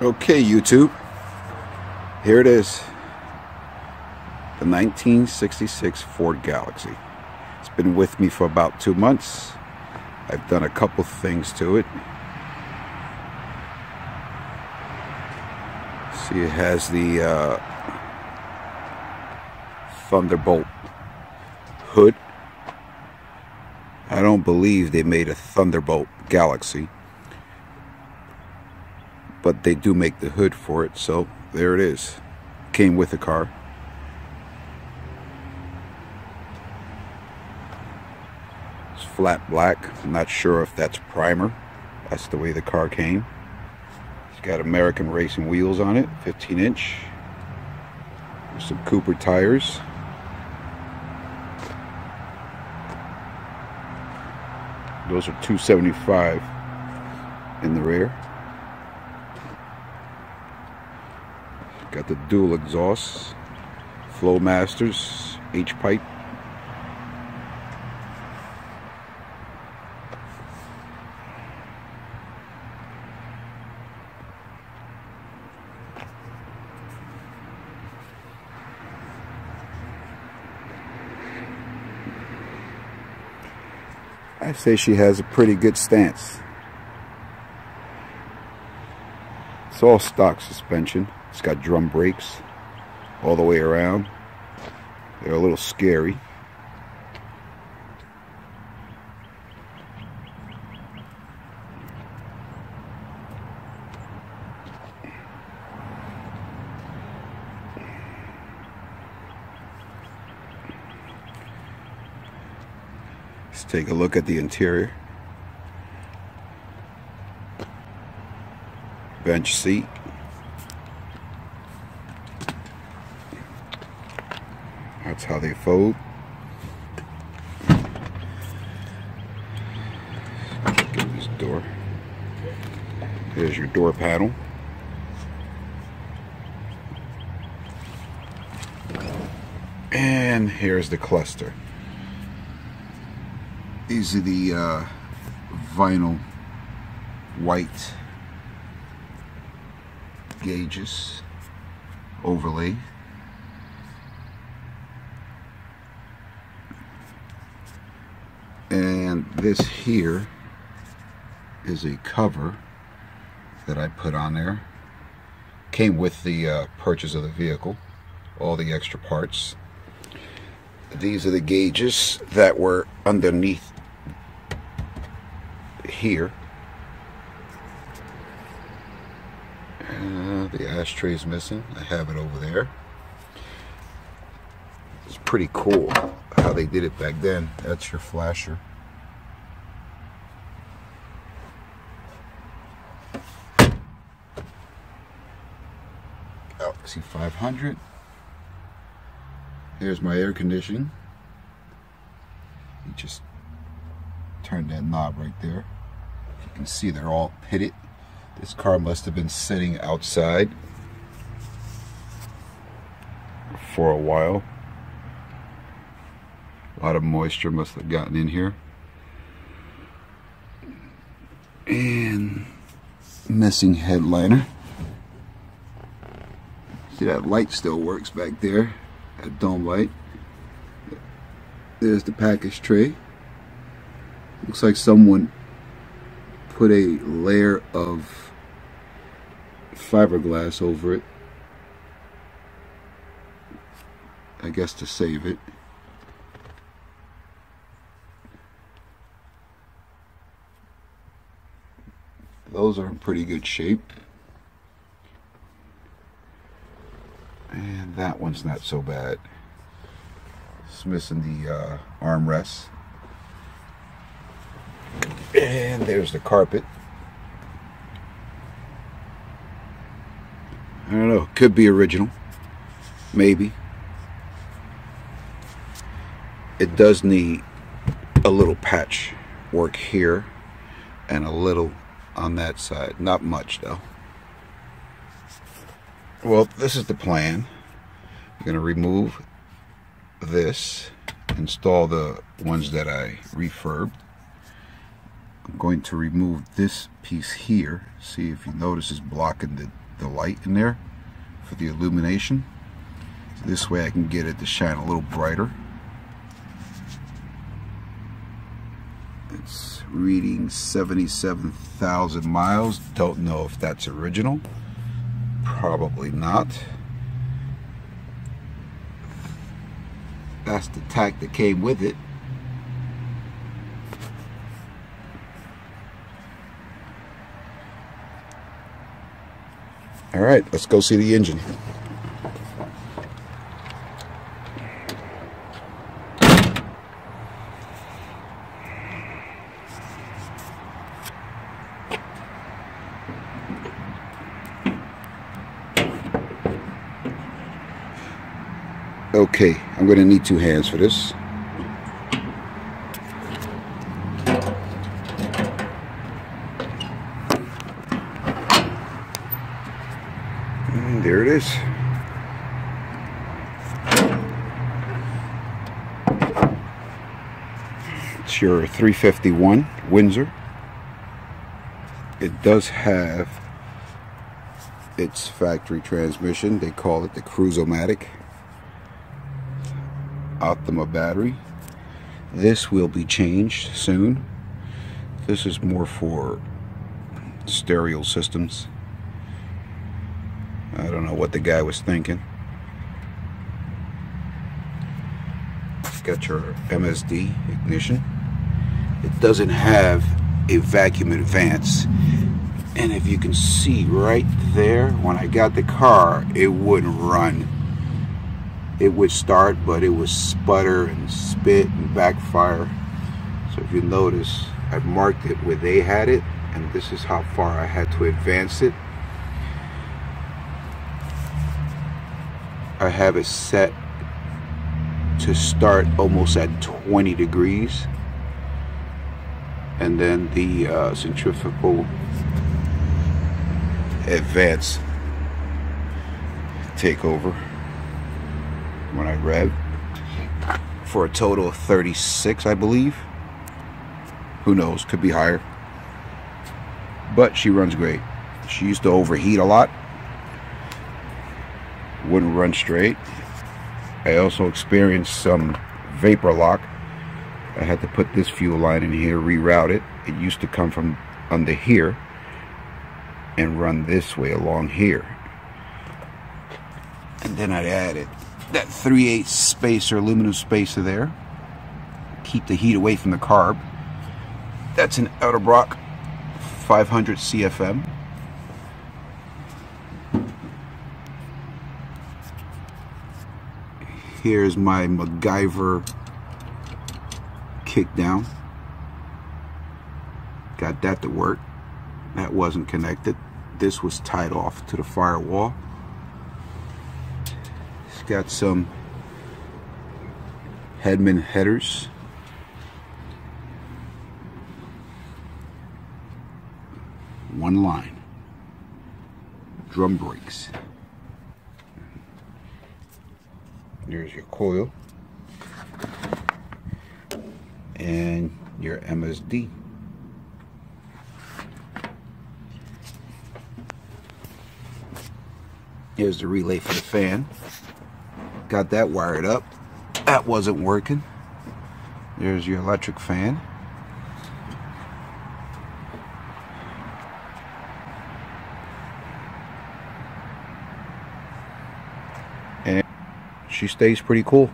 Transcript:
Okay, YouTube. Here it is. The 1966 Ford Galaxy. It's been with me for about two months. I've done a couple things to it. See, it has the uh, Thunderbolt hood. I don't believe they made a Thunderbolt Galaxy but they do make the hood for it so there it is. Came with the car. It's flat black. I'm not sure if that's primer. That's the way the car came. It's got American racing wheels on it 15 inch. Some Cooper tires. Those are 275 in the rear Got the dual exhausts, Flowmasters, H-pipe. I say she has a pretty good stance. It's all stock suspension. It's got drum brakes all the way around. They're a little scary. Let's take a look at the interior. Bench seat. That's how they fold. Get this door. There's your door panel. And here's the cluster. These are the uh, vinyl white gauges overlay. And this here is a cover that I put on there. Came with the uh, purchase of the vehicle all the extra parts. These are the gauges that were underneath here uh, the ashtray is missing I have it over there it's pretty cool how they did it back then. That's your flasher. Galaxy 500. Here's my air conditioning. You just turn that knob right there. You can see they're all pitted. This car must have been sitting outside for a while. A lot of moisture must have gotten in here. And missing headliner. See that light still works back there. That dome light. There's the package tray. Looks like someone put a layer of fiberglass over it. I guess to save it. Those are in pretty good shape. And that one's not so bad. It's missing the uh, armrests. And there's the carpet. I don't know, could be original. Maybe. It does need a little patch work here and a little on that side. Not much though. Well, this is the plan. I'm going to remove this, install the ones that I refurbed. I'm going to remove this piece here. See if you notice it's blocking the the light in there for the illumination. So this way I can get it to shine a little brighter. It's reading 77,000 miles. Don't know if that's original. Probably not. That's the tach that came with it. All right, let's go see the engine. Okay, I'm going to need two hands for this. It's your 351 Windsor. It does have its factory transmission. They call it the Cruise-O-Matic. Optima battery. This will be changed soon. This is more for stereo systems. I don't know what the guy was thinking. Got your MSD ignition. It doesn't have a vacuum advance. And if you can see right there, when I got the car, it wouldn't run it would start, but it would sputter and spit and backfire. So if you notice, I've marked it where they had it, and this is how far I had to advance it. I have it set to start almost at 20 degrees. And then the uh, centrifugal advance take over when I rev for a total of 36 I believe. Who knows? Could be higher. But she runs great. She used to overheat a lot wouldn't run straight I also experienced some vapor lock I had to put this fuel line in here reroute it it used to come from under here and run this way along here and then I added that 3 8 spacer, aluminum spacer there. Keep the heat away from the carb. That's an Edelbrock 500 CFM. Here's my MacGyver kick down. Got that to work. That wasn't connected. This was tied off to the firewall. It's got some Hedman headers. One line. Drum brakes. There's your coil. And your MSD. Here's the relay for the fan got that wired up. That wasn't working. There's your electric fan. And she stays pretty cool.